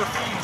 refuse.